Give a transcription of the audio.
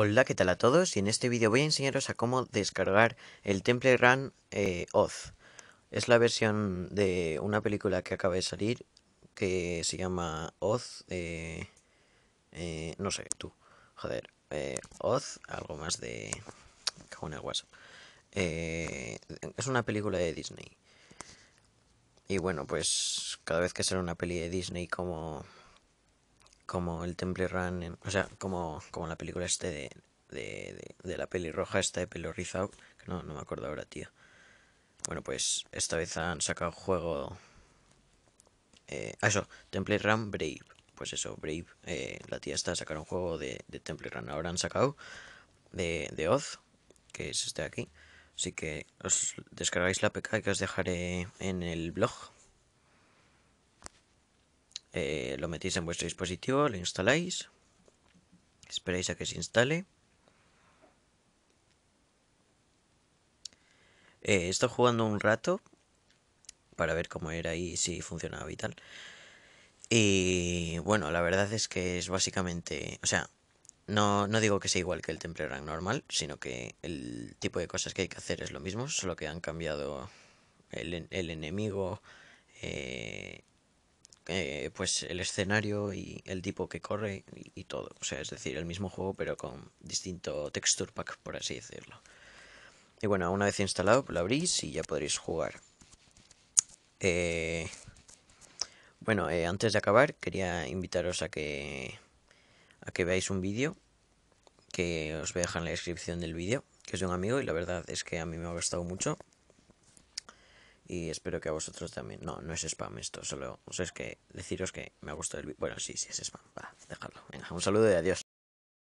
Hola, ¿qué tal a todos? Y en este vídeo voy a enseñaros a cómo descargar el Temple Run eh, Oz. Es la versión de una película que acaba de salir que se llama Oz. Eh, eh, no sé, tú. Joder. Oz, algo más de... Cago en el WhatsApp. es una película de Disney. Y bueno, pues cada vez que sale una peli de Disney como como el Temple Run, o sea, como, como la película este de, de, de, la pelirroja esta de pelo rizado, que no, no me acuerdo ahora, tío. Bueno, pues esta vez han sacado juego... Eh, ah, eso, Temple Run Brave. Pues eso, Brave. Eh, la tía está a sacar un juego de, de Temple Run. Ahora han sacado de, de Oz, que es este de aquí. Así que os descargáis la PK que os dejaré en el blog eh, lo metéis en vuestro dispositivo, lo instaláis, esperáis a que se instale. Eh, he jugando un rato para ver cómo era y si funcionaba y tal. Y bueno, la verdad es que es básicamente, o sea, no, no digo que sea igual que el Temple Run normal, sino que el tipo de cosas que hay que hacer es lo mismo, solo que han cambiado el, el enemigo, eh, eh, pues el escenario y el tipo que corre y, todo. O sea, es decir, el mismo juego pero con distinto texture pack, por así decirlo. Y bueno, una vez instalado, lo abrís y ya podréis jugar. Eh, bueno, eh, antes de acabar, quería invitaros a que, a que veáis un vídeo que os voy a dejar en la descripción del vídeo, que es de un amigo y la verdad es que a mí me ha gustado mucho. Y espero que a vosotros también. No, no es spam esto, solo o sea, es que deciros que me ha gustado el vídeo. Bueno, sí, sí es spam. Va, déjalo. Venga, un saludo y adiós.